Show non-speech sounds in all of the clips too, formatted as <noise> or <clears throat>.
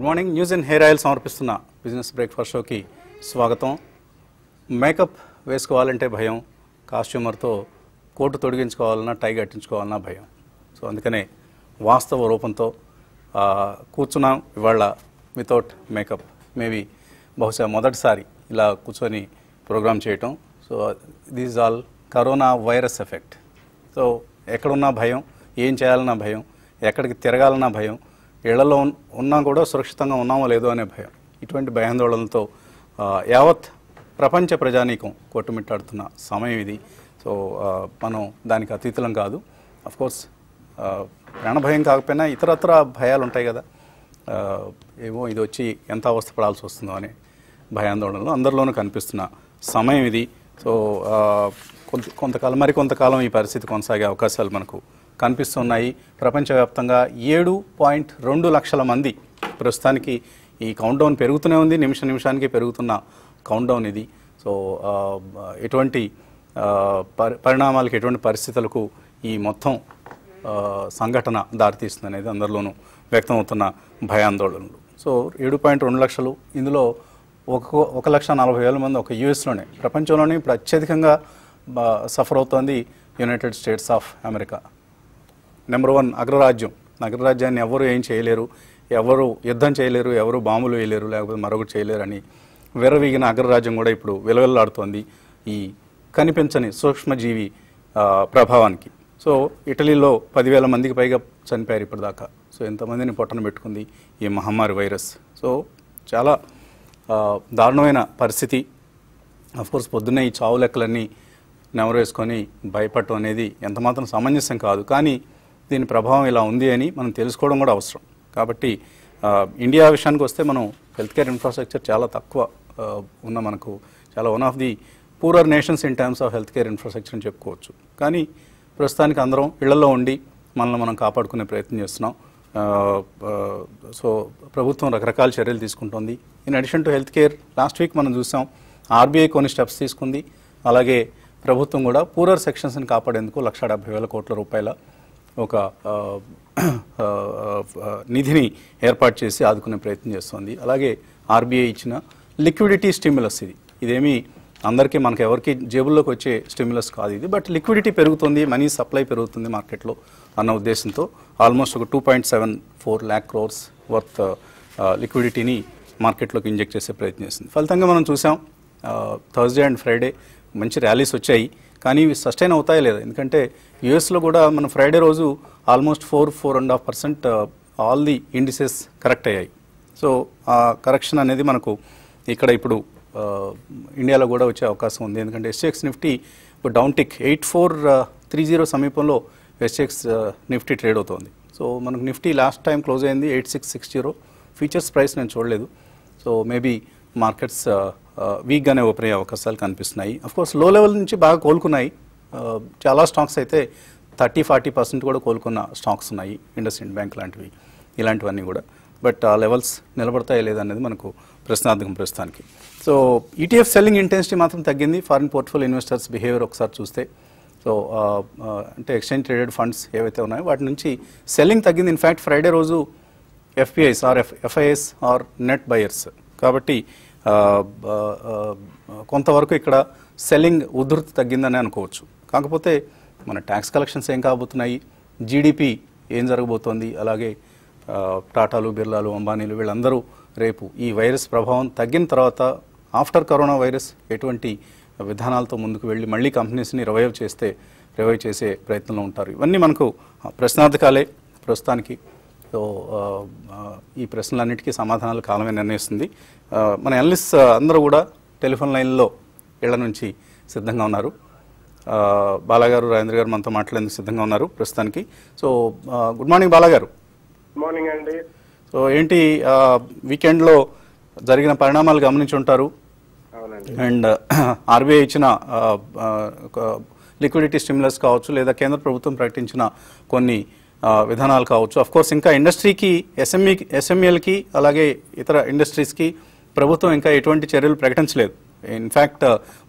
Good morning. News and hair oil సమర్పిస్తున్న business breakfast షోకి స్వాగతం. మేకప్ వేసుకోవాలంటే భయం కాస్ట్యూమర్తో కోటు తొడిగించుకోవాలన్నా టై కట్టించుకోవాలన్నా భయం. సో అందుకనే వాస్తవ రూపంతో కూర్చున్నాం ఇవాళ వితౌట్ మేకప్. మేబీ బహుశా మొదటిసారి ఇలా కూర్చొని ప్రోగ్రామ్ చేయటం. So these all corona virus effect. So ఎక్కడున్నా భయం ఏం చేయాలన్నా భయం ఎక్కడికి తిరగాలన్నా భయం ఇళ్ళలో ఉన్నా కూడా సురక్షితంగా ఉన్నామో లేదో అనే భయం. ఇటువంటి భయాందోళనలతో యావత్ ప్రపంచ ప్రజానీకం కొట్టుమిట్టాడుతున్న సమయం ఇది. సో మనం దానికి అతీతులం కాదు. కోర్స్ ప్రాణభయం కాకపోయినా ఇతరత్ర భయాలు ఉంటాయి కదా ఏమో ఇది వచ్చి ఎంత అవస్థ పడాల్సి వస్తుందో అనే భయాందోళనలు అందరిలోనూ కనిపిస్తున్న సమయం ఇది. సో కొంత కొంతకాలం మరి కొంతకాలం ఈ పరిస్థితి కొనసాగే అవకాశాలు మనకు కనిపిస్తున్నాయి. ప్రపంచవ్యాప్తంగా ఏడు పాయింట్ రెండు లక్షల మంది. ప్రస్తుతానికి ఈ కౌంట్డౌన్ పెరుగుతూనే ఉంది. నిమిష నిమిషానికి పెరుగుతున్న కౌంట్డౌన్ ఇది. సో ఎటువంటి పరి పరిణామాలకు ఎటువంటి పరిస్థితులకు ఈ మొత్తం సంఘటన దారితీస్తుంది అనేది అందరిలోనూ వ్యక్తమవుతున్న భయాందోళనలు. సో ఏడు పాయింట్ రెండు లక్షలు. ఇందులో ఒక ఒక లక్ష నలభై వేల మంది ఒక యూఎస్లోనే ప్రపంచంలోనే ఇప్పుడు అత్యధికంగా సఫర్ అవుతోంది United States of America. Number one అగ్రరాజ్యం. అగ్రరాజ్యాన్ని ఎవరు ఏం చేయలేరు. ఎవరు యుద్ధం చేయలేరు. ఎవరు బాంబులు వేయలేరు. లేకపోతే మరొకటి చేయలేరు అని విరవీగిన అగ్రరాజ్యం కూడా ఇప్పుడు విలవిల్లాడుతోంది ఈ కనిపించని సూక్ష్మజీవి ప్రభావానికి. సో ఇటలీలో పదివేల మందికి పైగా చనిపోయారు ఇప్పటిదాకా. సో ఎంతమందిని పొట్టన పెట్టుకుంది ఈ మహమ్మారి వైరస్. సో చాలా దారుణమైన పరిస్థితి. కోర్స్ పొద్దున్నే ఈ చావు లెక్కలన్నీ నెమరేసుకొని భయపడటం అనేది ఎంతమాత్రం సమంజసం కాదు. కానీ దీని ప్రభావం ఇలా ఉంది అని మనం తెలుసుకోవడం కూడా అవసరం. కాబట్టి ఇండియా విషయానికి వస్తే మనం హెల్త్ కేర్ ఇన్ఫ్రాస్ట్రక్చర్ చాలా తక్కువ ఉన్న మనకు చాలా one of the poorer nations in terms of health care infrastructure అని చెప్పుకోవచ్చు. కానీ ప్రస్తుతానికి అందరం ఇళ్ళలో ఉండి మనల్ని మనం కాపాడుకునే ప్రయత్నం చేస్తున్నాం. సో ప్రభుత్వం రకరకాల చర్యలు తీసుకుంటోంది. In addition to health care last week మనం చూసాం ఆర్బీఐ కొన్ని స్టెప్స్ తీసుకుంది. అలాగే ప్రభుత్వం కూడా పూరర్ సెక్షన్స్ని కాపాడేందుకు లక్ష డెబ్బై వేల కోట్ల రూపాయల ఒక నిధిని ఏర్పాటు చేసి ఆదుకునే ప్రయత్నం చేస్తోంది. అలాగే ఆర్బీఐ ఇచ్చిన లిక్విడిటీ స్టిమ్యులస్ ఇది. ఇదేమి అందరికీ మనకు ఎవరికి జేబుల్లోకి వచ్చే స్టిమ్యులస్ కాదు ఇది. బట్ లిక్విడిటీ పెరుగుతుంది మనీ సప్లై పెరుగుతుంది మార్కెట్లో అన్న ఉద్దేశంతో ఆల్మోస్ట్ ఒక two point seven four lakh crores worth లిక్విడిటీని మార్కెట్లోకి ఇంజెక్ట్ చేసే ప్రయత్నం చేసింది ఫలితంగా మనం చూసాం థర్స్డే అండ్ ఫ్రైడే మంచి ర్యాలీస్ వచ్చాయి. కానీ ఇవి సస్టైన్ అవుతాయా లేదా. ఎందుకంటే యూఎస్లో కూడా మన ఫ్రైడే రోజు almost four four and half percent all the indices correct అయ్యాయి. సో ఆ కరెక్షన్ అనేది మనకు ఇక్కడ ఇప్పుడు uh, ఇండియాలో కూడా వచ్చే అవకాశం ఉంది. ఎందుకంటే ఎస్ఎక్స్ నిఫ్టీ ఇప్పుడు down tick eight four uh, three zero సమీపంలో ఎస్ఎక్స్ నిఫ్టీ ట్రేడ్ అవుతోంది. సో మనకు నిఫ్టీ లాస్ట్ టైం క్లోజ్ అయింది eight six six zero. Futures price నేను చూడలేదు. సో మేబీ మార్కెట్స్ వీక్గానే ఓపెన్ అయ్యే అవకాశాలు కనిపిస్తున్నాయి. కోర్స్లో లెవెల్ నుంచి బాగా కోలుకున్నాయి. చాలా స్టాక్స్ అయితే థర్టీ ఫార్టీ పర్సెంట్ కూడా కోలుకున్న స్టాక్స్ ఉన్నాయి ఇండస్ ఇండ్ బ్యాంక్ లాంటివి ఇలాంటివన్నీ కూడా. బట్ ఆ లెవెల్స్ నిలబడతాయా లేదనేది మనకు ప్రశ్నార్థకం ప్రస్తుతానికి. సో ఈటీఎఫ్ సెల్లింగ్ ఇంటెన్సిటీ మాత్రం తగ్గింది. ఫారిన్ పోర్ట్ఫోలియో ఇన్వెస్టర్స్ బిహేవియర్ ఒకసారి చూస్తే సో అంటే ఎక్స్చేంజ్ ట్రేడెడ్ ఫండ్స్ ఏవైతే ఉన్నాయో వాటి నుంచి సెల్లింగ్ తగ్గింది. ఇన్ఫ్యాక్ట్ ఫ్రైడే రోజు FPIs or F FIIs are net buyers కాబట్టి కొంతవరకు ఇక్కడ సెల్లింగ్ ఉధృతి తగ్గిందని అనుకోవచ్చు. కాకపోతే మన ట్యాక్స్ కలెక్షన్స్ ఏం కాబోతున్నాయి? జీడిపి ఏం జరగబోతోంది? అలాగే టాటాలు బిర్లాలు అంబానీలు వీళ్ళందరూ రేపు ఈ వైరస్ ప్రభావం తగ్గిన తర్వాత ఆఫ్టర్ కరోనా వైరస్ ఎటువంటి విధానాలతో ముందుకు వెళ్ళి మళ్ళీ కంపెనీస్ని రివైవ్ చేస్తే రివైవ్ చేసే ప్రయత్నంలో ఉంటారు. ఇవన్నీ మనకు ప్రశ్నార్థకాలే. ప్రస్తుతానికి సో ఈ ప్రశ్నలన్నిటికీ సమాధానాలు కాలమే నిర్ణయిస్తుంది. మన ఎనలిస్ట్ అందరూ కూడా టెలిఫోన్ లైన్లో ఇళ్ళ నుంచి సిద్ధంగా ఉన్నారు. బాలాగారు రాజేంద్ర గారు మనతో మాట్లాడేందుకు సిద్ధంగా ఉన్నారు ప్రస్తుతానికి. సో గుడ్ మార్నింగ్ బాలాగారు. గుడ్ మార్నింగ్ అండి. సో ఏంటి వీకెండ్లో జరిగిన పరిణామాలు గమనించి ఉంటారు. అండ్ <clears throat> ఆర్బీఐ ఇచ్చిన లిక్విడిటీ స్టిమ్యులస్ కావచ్చు లేదా కేంద్ర ప్రభుత్వం ప్రకటించిన కొన్ని విధానాలు కావచ్చు. అఫ్ కోర్స్ ఇంకా ఇండస్ట్రీకి ఎస్ఎంఈ ఎస్ఎంఈలకి అలాగే ఇతర ఇండస్ట్రీస్కి ప్రభుత్వం ఇంకా ఎటువంటి చర్యలు ప్రకటించలేదు. ఇన్ఫ్యాక్ట్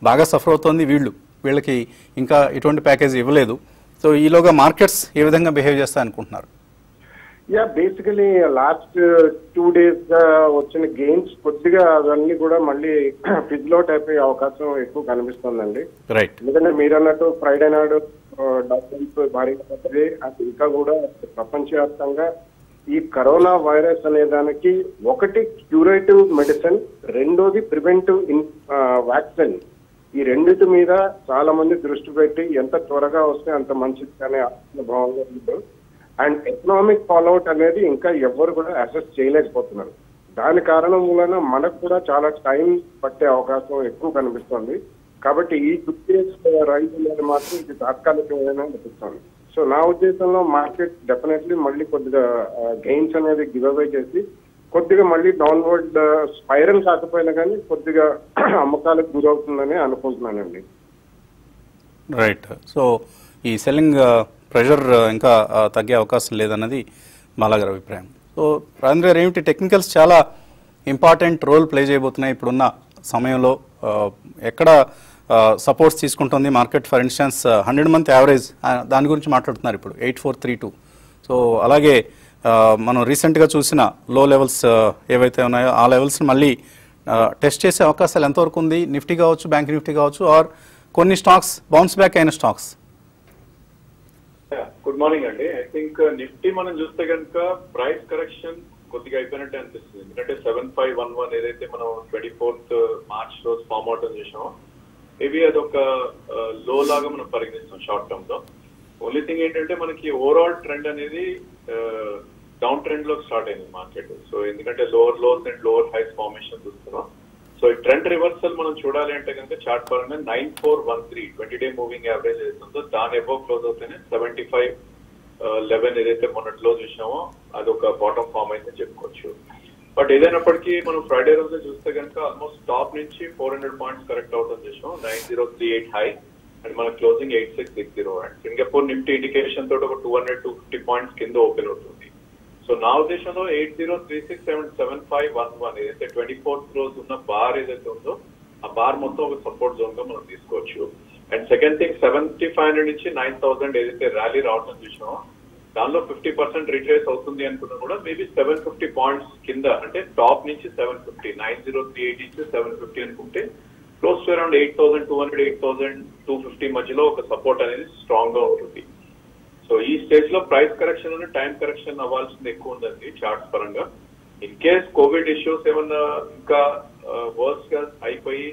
బాగా సఫర్ అవుతోంది వీళ్ళు. వీళ్ళకి ఇంకా ఎటువంటి ప్యాకేజ్ ఇవ్వలేదు. సో ఈలోగా మార్కెట్స్ ఏ విధంగా బిహేవ్ చేస్తాయి అనుకుంటున్నారు? యా బేసికలీ లాస్ట్ టూ డేస్గా వచ్చిన గెయిన్స్ కొద్దిగా అవన్నీ కూడా మళ్ళీ <clears throat> ఫిజ్ అవుట్ అయిపోయే అవకాశం ఎక్కువ కనిపిస్తుందండి. రైట్ ఎందుకంటే మీరు అన్నట్టు ఫ్రైడే నాడు డాక్టర్స్ భారీగా పడ్డది అది ఇంకా కూడా ప్రపంచవ్యాప్తంగా ఈ కరోనా వైరస్ అనే దానికి ఒకటి క్యూరేటివ్ మెడిసిన్ రెండోది ప్రివెంటివ్ ఇన్ వ్యాక్సిన్. ఈ రెండిటి మీద చాలా మంది దృష్టి పెట్టి ఎంత త్వరగా వస్తే అంత మంచిది అనే భావంలో ఉంది అండ్ ఎకనామిక్ ఫాలోఅవుట్ అనేది ఇంకా ఎవ్వరు కూడా అసెస్ చేయలేకపోతున్నారు. దాని కారణం వలన మనకు కూడా చాలా టైం పట్టే అవకాశం ఎక్కువ కనిపిస్తుంది. కాబట్టి ఈ టూ డేస్ రైజ్ అనేది మాత్రం ఇది తాత్కాలికమైన అనిపిస్తుంది. సో నా ఉద్దేశంలో మార్కెట్ డెఫినెట్లీ మళ్ళీ కొద్దిగా గెయిన్స్ అనేది గివ్ అవే చేసి కొద్దిగా మళ్ళీ డౌన్వర్డ్ స్పైరల్ కాకపోయినా కానీ కొద్దిగా <clears throat> అమ్మకాలకు గురవుతుందని అనుకుంటున్నానండి. రైట్. సో ఈ సెల్లింగ్ ప్రెషర్ ఇంకా తగ్గే అవకాశం లేదన్నది మాలాగర్ అభిప్రాయం. సో రాజేంద్ర గారు ఏమిటి? టెక్నికల్స్ చాలా ఇంపార్టెంట్ రోల్ ప్లే చేయబోతున్నాయి ఇప్పుడున్న సమయంలో. ఎక్కడ సపోర్ట్స్ తీసుకుంటుంది. Market for instance hundred month average దాని గురించి మాట్లాడుతున్నారు ఇప్పుడు. Eight four three two so అలాగే మనం రీసెంట్గా చూసిన లో లెవెల్స్ ఏవైతే ఉన్నాయో ఆ లెవెల్స్ని మళ్ళీ టెస్ట్ చేసే అవకాశాలు ఎంతవరకు ఉంది? నిఫ్టీ కావచ్చు బ్యాంక్ నిఫ్టీ కావచ్చు ఆర్ కొన్ని స్టాక్స్ బౌన్స్ బ్యాక్ అయిన స్టాక్స్ గుడ్ మార్నింగ్ అండి. ఐ థింక్ నిఫ్టీ మనం చూస్తే కనుక ప్రైస్ కరెక్షన్ కొద్దిగా అయిపోయినట్టే అనిపిస్తుంది. ఎందుకంటే సెవెన్ ఫైవ్ వన్ వన్ ఏదైతే మనం ట్వంటీ ఫోర్త్ మార్చ్ రోజు ఫామ్ అవుట్ చేసామో మేబీ అది ఒక లో లాగా మనం పరిగణిస్తాం షార్ట్ టర్మ్లో. ఓన్లీ థింగ్ ఏంటంటే మనకి ఓవరాల్ ట్రెండ్ అనేది డౌన్ ట్రెండ్లో స్టార్ట్ అయింది మార్కెట్ సో ఎందుకంటే lower lows and lower highs formation చూస్తున్నాం. సో ఈ ట్రెండ్ రివర్సల్ మనం చూడాలి అంటే కనుక చార్ట్ పరంగా nine four one three twenty day moving average ఏదైతుందో దాని ఎబో క్లోజ్ అవుతేనే సెవెంటీ ఫైవ్ లెవెన్ ఏదైతే మొన్నట్లో చూసామో అదొక బాటమ్ ఫామ్ అయితే చెప్పుకోవచ్చు. బట్ ఏదైనప్పటికీ మనం ఫ్రైడే రోజు చూస్తే కనుక ఆల్మోస్ట్ టాప్ నుంచి ఫోర్ హండ్రెడ్ పాయింట్స్ కరెక్ట్ అవుతుంది చేసాం. Nine zero three eight high and మన closing eight six six zero and Singapore Nifty indication తోటి ఒక two hundred two fifty points కింద ఓపెన్ అవుతుంది. సో నా ఉద్దేశంలో eight zero three six seven seven five one one ఏదైతే twenty fourth రోజు ఉన్న బార్ ఏదైతే ఉందో ఆ బార్ మొత్తం ఒక సపోర్ట్ జోన్గా మనం తీసుకోవచ్చు. And second thing seventy five hundred నుంచి నైన్ థౌసండ్ ఏదైతే ర్యాలీ రావడం చూసామో దానిలో ఫిఫ్టీ పర్సెంట్ రిట్రేస్ అవుతుంది అనుకున్నా కూడా మేబీ సెవెన్ ఫిఫ్టీ పాయింట్స్ కింద అంటే టాప్ నుంచి seven fifty nine zero three eight నుంచి సెవెన్ ఫిఫ్టీ అనుకుంటే close to around eight thousand two hundred eight thousand two fifty మధ్యలో ఒక సపోర్ట్ అనేది స్ట్రాంగ్గా ఉంటుంది. సో ఈ స్టేజ్లో ప్రైస్ కరెక్షన్ అని టైం కరెక్షన్ అవ్వాల్సింది ఎక్కువ ఉందండి చార్ట్స్ పరంగా. ఇన్ కేస్ కోవిడ్ ఇష్యూస్ ఏమన్నా ఇంకా uh, వర్స్గా అయిపోయి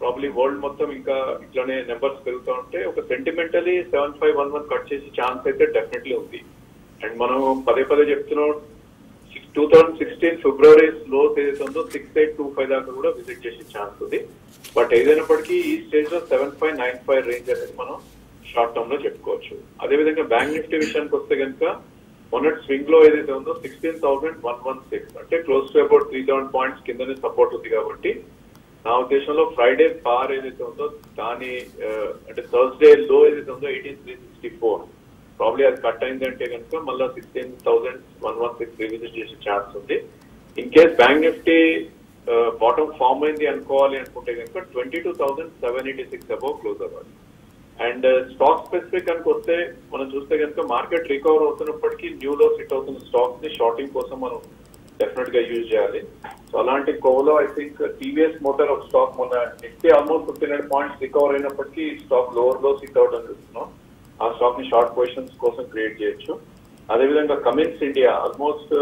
ప్రాబ్లీ వరల్డ్ మొత్తం ఇంకా ఇట్లానే నెంబర్స్ పెరుగుతూ ఉంటే ఒక sentimentally seven five one one cut చేసే ఛాన్స్ అయితే డెఫినెట్లీ ఉంది. అండ్ మనం పదే పదే చెప్తున్నాం టూ థౌసండ్ సిక్స్టీన్ ఫిబ్రవరి లో ఏదైతే ఉందో సిక్స్ ఎయిట్ టూ ఫైవ్ దాకా కూడా విజిట్ చేసే ఛాన్స్ ఉంది. బట్ ఏదైనప్పటికీ ఈ స్టేజ్లో seven five nine five range అనేది మనం షార్ట్ టర్మ్లో చెప్పుకోవచ్చు. అదేవిధంగా బ్యాంక్ నిఫ్టీ విషయానికి వస్తే కనుక మొన్నటి స్వింగ్లో ఏదైతే ఉందో sixteen thousand one one six అంటే close to about three thousand points కిందనే సపోర్ట్ ఉంది కాబట్టి నా ఉద్దేశంలో ఫ్రైడే బార్ ఏదైతే ఉందో దాని అంటే థర్స్డే లో ఏదైతే ఉందో eighteen three sixty four probably అది కట్ అయిందంటే కనుక మళ్ళీ sixteen thousand one one six revisit చేసే ఛాన్స్ ఉంది. In case bank Nifty bottom form అయింది అనుకోవాలి అనుకుంటే కనుక twenty two thousand seven eighty six above close అవ్వాలి అండ్ స్టాక్ స్పెసిఫిక్ కనుక వస్తే మనం చూస్తే కనుక మార్కెట్ రికవర్ అవుతున్నప్పటికీ న్యూ లో సిట్ అవుతున్న స్టాక్స్ని షార్టింగ్ కోసం మనం డెఫినెట్గా యూజ్ చేయాలి. సో అలాంటి కోవలో ఐ థింక్ టీవీఎస్ మోటార్ ఒక స్టాక్ మొన్న Nifty almost fifteen hundred points recover అయినప్పటికీ స్టాక్ లోవర్లో సిక్ అవుట్ అని చూస్తున్నాం ఆ స్టాక్ని షార్ట్ పొజిషన్స్ కోసం క్రియేట్ చేయొచ్చు. అదేవిధంగా కమిన్స్ ఇండియా ఆల్మోస్ట్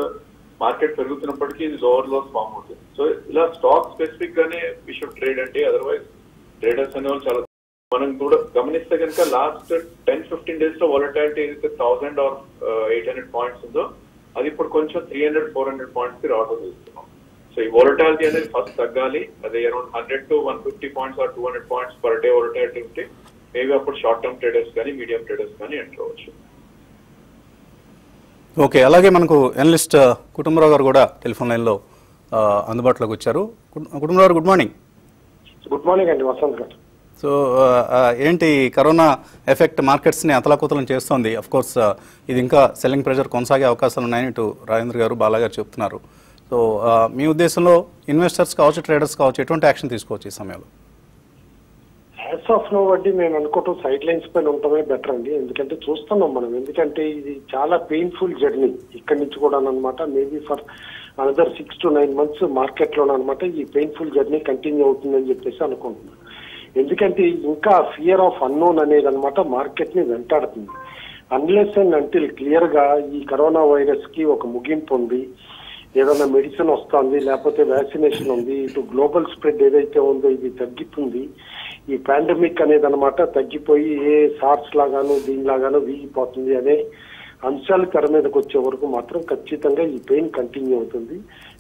మార్కెట్ పెరుగుతున్నప్పటికీ ఇది లోవర్ లోస్ ఫామ్ అవుతుంది. సో ఇలా స్టాక్ స్పెసిఫిక్ గానే వి షుడ్ ట్రేడ్ అంటే అదర్వైజ్ ట్రేడర్స్ అనేవాళ్ళు చాలా మనం కూడా గమనిస్తే కనుక లాస్ట్ టెన్ ఫిఫ్టీన్ డేస్లో వాలటాలిటీ ఏదైతే thousand or eight hundred points ఉందో అది ఇప్పుడు కొంచెం త్రీ హండ్రెడ్ ఫోర్ హండ్రెడ్ పాయింట్స్కి రావడం చూస్తున్నాం. సో ఈ వాలటాలిటీ అనేది ఫస్ట్ తగ్గాలి. అదే around hundred to one fifty points or two hundred points per day volatility ఉంటే మేబీ అప్పుడు షార్ట్ టర్మ్ ట్రేడర్స్ కానీ మీడియం ట్రేడర్స్ కానీ ఎంటర్ అవ్వచ్చు. ఓకే అలాగే మనకు ఎనలిస్ట్ కుటుంబరావు గారు కూడా టెలిఫోన్ లైన్లో ఆ, అందుబాటులోకి వచ్చారు. కుటుంబ- కుటుంబరావు గారు గుడ్ మార్నింగ్ గుడ్ మార్నింగ్ అండి వసంత్ గారు. సో ఏంటి కరోనా ఎఫెక్ట్ మార్కెట్స్ని అతలాకుతలం చేస్తోంది? కోర్స్ ఇది ఇంకా సెల్లింగ్ ప్రెషర్ కొనసాగే అవకాశాలు ఉన్నాయని ఇటు రాజేంద్ర గారు బాలా గారు చెప్తున్నారు. సో మీ ఉద్దేశంలో ఇన్వెస్టర్స్ కావచ్చు ట్రేడర్స్ కావచ్చు ఎటువంటి యాక్షన్ తీసుకోవచ్చు ఈ సమయంలో? యాజ్ ఆఫ్ నో వడ్డీ నేను అనుకోవటం సైడ్ లైన్స్ పైన ఉండటమే బెటర్ అండి. ఎందుకంటే చూస్తున్నాం మనం. ఎందుకంటే ఇది చాలా పెయిన్ఫుల్ జర్నీ ఇక్కడి నుంచి కూడా అనమాట maybe for another six to nine months మార్కెట్లో అనమాట ఈ పెయిన్ఫుల్ జర్నీ కంటిన్యూ అవుతుందని చెప్పేసి అనుకుంటున్నాను ఎందుకంటే ఇంకా ఫియర్ ఆఫ్ అన్నోన్ అనేది అనమాట మార్కెట్ని వెంటాడుతుంది. అన్లెస్ అండ్ అంటిల్ క్లియర్గా ఈ కరోనా వైరస్కి ఒక ముగింపు ఉంది. ఏదైనా మెడిసిన్ వస్తుంది లేకపోతే వ్యాక్సినేషన్ ఉంది ఇటు గ్లోబల్ స్ప్రెడ్ ఏదైతే ఉందో ఇది తగ్గుతుంది ఈ పాండమిక్ అనేది అనమాట తగ్గిపోయి ఏ సార్స్ లాగాను దీనిలాగాను వీగిపోతుంది అనే అంశాలు తెర మీదకి వచ్చే వరకు మాత్రం ఖచ్చితంగా ఈ పెయిన్ కంటిన్యూ అవుతుంది.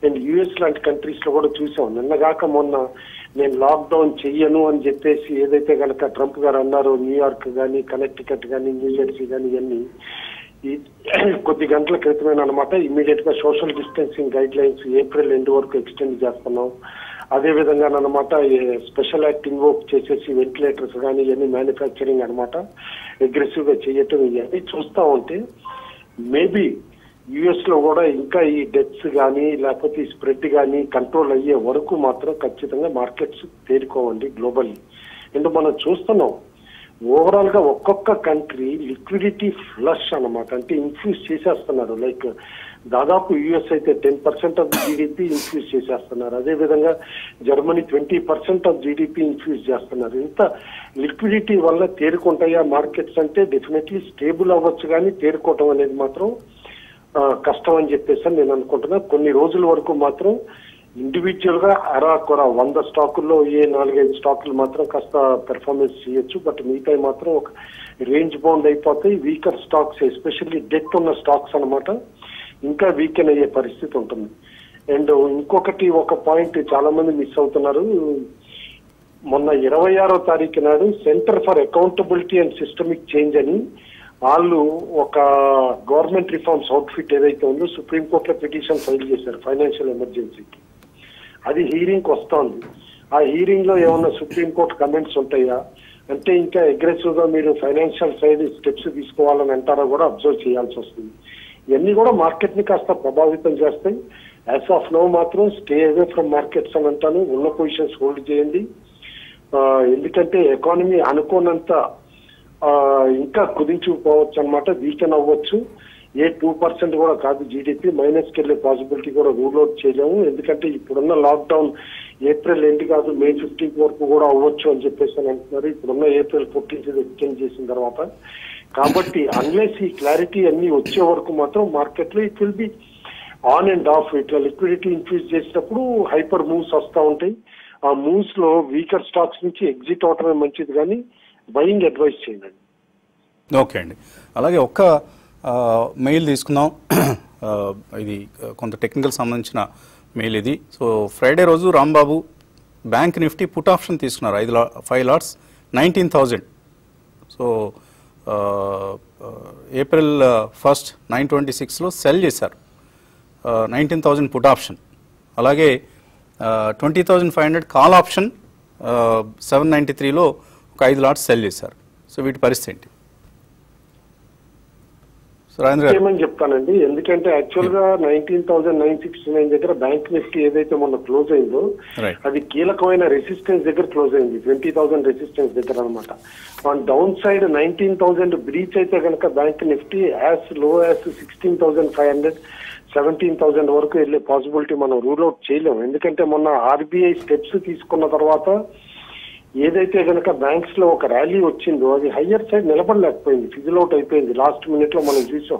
అండ్ యుఎస్ లాంటి కంట్రీస్లో కూడా చూసాం. నిన్నగాక మొన్న నేను లాక్డౌన్ చెయ్యను అని చెప్పేసి ఏదైతే కనుక ట్రంప్ గారు అన్నారో న్యూయార్క్ కానీ కనెక్టికట్ కానీ న్యూజెర్సీ కానీ ఇవన్నీ ఈ <clears throat> కొద్ది గంటల క్రితమైన అనమాట ఇమీడియట్గా social distancing guidelines April end వరకు ఎక్స్టెండ్ చేస్తున్నాం. అదే విధంగా అనమాట స్పెషల్ యాక్ట్ ఇన్వోక్ చేసేసి వెంటిలేటర్స్ కానీ ఇవన్నీ మ్యానుఫ్యాక్చరింగ్ అనమాట అగ్రెసివ్గా చేయటం ఇవన్నీ చూస్తా ఉంటే మేబీ యుఎస్లో కూడా ఇంకా ఈ డెత్స్ కానీ లేకపోతే ఈ స్ప్రెడ్ కానీ కంట్రోల్ అయ్యే వరకు మాత్రం ఖచ్చితంగా మార్కెట్స్ తేరుకోవండి గ్లోబల్లీ ఎందుకు మనం చూస్తున్నాం ఓవరాల్గా ఒక్కొక్క కంట్రీ లిక్విడిటీ ఫ్లష్ అనమాట అంటే ఇన్ఫ్యూజ్ చేసేస్తున్నారు. లైక్ దాదాపు యుఎస్ అయితే ten percent of GDP infuse చేసేస్తున్నారు. అదే విధంగా Germany twenty percent of GDP infuse చేస్తున్నారు. ఇంత లిక్విడిటీ వల్ల తేరుకుంటాయా మార్కెట్స్ అంటే డెఫినెట్లీ స్టేబుల్ అవ్వచ్చు కానీ తేరుకోవటం అనేది మాత్రం కష్టం అని చెప్పేసి నేను అనుకుంటున్నా. కొన్ని రోజుల వరకు మాత్రం ఇండివిజువల్గా అరాకొర వంద స్టాకుల్లో ఏ నాలుగైదు స్టాకులు మాత్రం కాస్త పెర్ఫార్మెన్స్ చేయొచ్చు. బట్ మిగతా మాత్రం ఒక రేంజ్ బౌండ్ అయిపోతాయి. వీకర్ స్టాక్స్ ఎస్పెషల్లీ డెట్ ఉన్న స్టాక్స్ అన్నమాట. ఇంకా వీకెన్ అయ్యే పరిస్థితి ఉంటుంది. అండ్ ఇంకొకటి ఒక పాయింట్ చాలా మంది మిస్ అవుతున్నారు. మొన్న ఇరవై ఆరో తారీఖు నాడు Centre for Accountability and Systemic Change అని వాళ్ళు ఒక గవర్నమెంట్ రిఫార్మ్స్ అవుట్ఫిట్ ఏదైతే ఉందో సుప్రీంకోర్టులో పిటిషన్ ఫైల్ చేశారు ఫైనాన్షియల్ ఎమర్జెన్సీకి. అది హీరింగ్ వస్తోంది. ఆ హీరింగ్లో ఏమన్నా సుప్రీంకోర్టు కమెంట్స్ ఉంటాయా? అంటే ఇంకా అగ్రెసివ్గా మీరు ఫైనాన్షియల్ సైడ్ స్టెప్స్ తీసుకోవాలని అంటారా కూడా అబ్జర్వ్ చేయాల్సి వస్తుంది. ఇవన్నీ కూడా మార్కెట్ని కాస్త ప్రభావితం చేస్తాయి. యాజ్ ఆఫ్ నో మాత్రం స్టే అవే ఫ్రమ్ మార్కెట్స్ అని అంటాను. ఉన్న పొజిషన్స్ హోల్డ్ చేయండి. ఎందుకంటే ఎకానమీ అనుకోనంత ఇంకా కుదించుకుపోవచ్చు అనమాట వీకెన్ అవ్వచ్చు. ఏ టూ పర్సెంట్ కూడా కాదు జీడిపి మైనస్కి వెళ్ళే పాసిబిలిటీ కూడా రూల్ అవుట్ చేయలేము. ఎందుకంటే ఇప్పుడున్న లాక్డౌన్ ఏప్రిల్ ఎండ్ కాదు మే ఫిఫ్టీన్త్ వరకు కూడా అవ్వచ్చు అని చెప్పేసి అని అంటున్నారు. ఇప్పుడున్న ఏప్రిల్ ఫోర్టీన్త్ ఎక్స్చేంజ్ చేసిన తర్వాత. కాబట్టి అన్లెస్ ఈ క్లారిటీ అన్ని వచ్చే వరకు మాత్రం మార్కెట్లో it will be on and off ఇట్లా లిక్విడిటీ ఇంక్రీజ్ చేసినప్పుడు హైపర్ మూవ్స్ వస్తూ ఉంటాయి. ఆ మూవ్స్లో వీకర్ స్టాక్స్ నుంచి ఎగ్జిట్ అవటమే మంచిది కానీ బయింగ్ అడ్వైస్ చేయండి. ఓకే అండి. అలాగే ఒక్క మెయిల్ తీసుకుందాం. ఇది కొంత టెక్నికల్ సంబంధించిన మెయిల్ ఇది. సో ఫ్రైడే రోజు Rambabu bank Nifty put option తీసుకున్నారు. ఐదు లా five lots nineteen thousand so April first nine twenty సిక్స్లో సెల్ చేశారు. నైన్టీన్ థౌజండ్ పుట్ ఆప్షన్ అలాగే twenty thousand five hundred call option seven ninety త్రీలో ఒక ఐదు లాట్స్ సెల్ చేశారు. సో వీటి పరిస్థితి ఏంటి? ఏమని చెప్తానండి. ఎందుకంటే యాక్చువల్గా nineteen thousand nine sixty nine దగ్గర బ్యాంక్ నిఫ్టీ ఏదైతే మొన్న క్లోజ్ అయిందో. అది కీలకమైన రెసిస్టెన్స్ దగ్గర క్లోజ్ అయింది. ట్వంటీ థౌసండ్ రెసిస్టెన్స్ దగ్గర అనమాట on down side nineteen thousand breach అయితే కనుక bank Nifty యాజ్లో as sixteen thousand five hundred seventeen thousand వరకు వెళ్ళే పాసిబిలిటీ మనం రూల్ అవుట్ చేయలేము. ఎందుకంటే మొన్న ఆర్బీఐ స్టెప్స్ తీసుకున్న తర్వాత ఏదైతే కనుక బ్యాంక్స్లో ఒక ర్యాలీ వచ్చిందో అది హయ్యర్ సైడ్ నిలబడలేకపోయింది. ఫిజిల్ అవుట్ అయిపోయింది. లాస్ట్ మినిట్లో మనం చూసాం.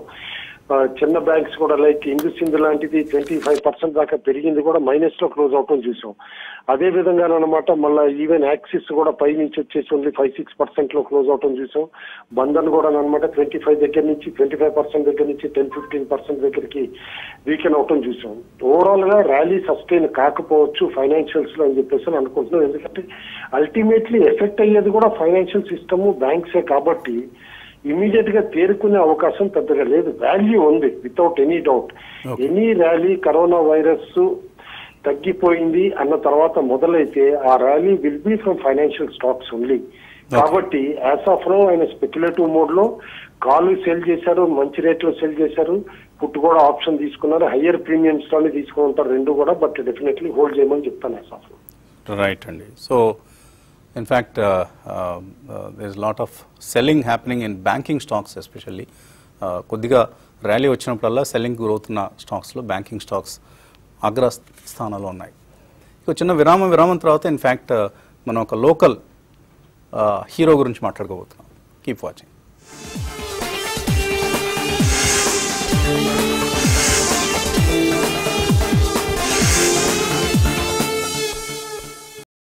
చిన్న బ్యాంక్స్ కూడా లైక్ ఇంగ్లీష్ సింధు లాంటిది ట్వంటీ ఫైవ్ పర్సెంట్ దాకా పెరిగింది కూడా మైనస్లో క్లోజ్ అవటం చూసాం. అదే విధంగా అనమాట మళ్ళీ ఈవెన్ యాక్సిస్ కూడా పై నుంచి వచ్చేసి ఓన్లీ ఫైవ్ సిక్స్ పర్సెంట్లో క్లోజ్ అవటం చూసాం. బంధన్ కూడా అనమాట ట్వంటీ ఫైవ్ దగ్గర నుంచి ట్వంటీ ఫైవ్ పర్సెంట్ దగ్గర నుంచి టెన్ ఫిఫ్టీన్ పర్సెంట్ దగ్గరికి వీకెన్ అవటం చూసాం. ఓవరాల్గా ర్యాలీ సస్టైన్ కాకపోవచ్చు ఫైనాన్షియల్స్లో అని చెప్పేసి అనుకుంటున్నాం. ఎందుకంటే అల్టిమేట్లీ ఎఫెక్ట్ అయ్యేది కూడా ఫైనాన్షియల్ సిస్టమ్ బ్యాంక్సే కాబట్టి ఇమీడియట్గా తేరుకునే అవకాశం పెద్దగా లేదు. వాల్యూ ఉంది without any doubt. Any rally corona virus తగ్గిపోయింది అన్న తర్వాత మొదలైతే ఆ rally will be from financial stocks only. కాబట్టి యాజ్ ఆఫ్ నో ఆయన స్పెక్యులేటివ్ మోడ్లో కాలు సెల్ చేశారు మంచి రేట్లో సెల్ చేశారు పుట్టు కూడా ఆప్షన్ తీసుకున్నారు హయ్యర్ ప్రీమియమ్స్లోనే తీసుకుని ఉంటారు రెండు కూడా బట్ డెఫినెట్లీ హోల్డ్ చేయమని చెప్తాను యాజ్ ఆఫ్ రైట్ అండి. So in fact there is lot of selling happening in banking stocks especially కొద్దిగా ర్యాలీ వచ్చినప్పుడల్లా సెల్లింగ్ గురవుతున్న స్టాక్స్లో బ్యాంకింగ్ స్టాక్స్ అగ్ర స్థానంలో ఉన్నాయి. ఇక చిన్న విరామం విరామం తర్వాత ఇన్ఫ్యాక్ట్ uh, మనం ఒక లోకల్ హీరో uh, గురించి మాట్లాడుకోబోతున్నాం. Keep watching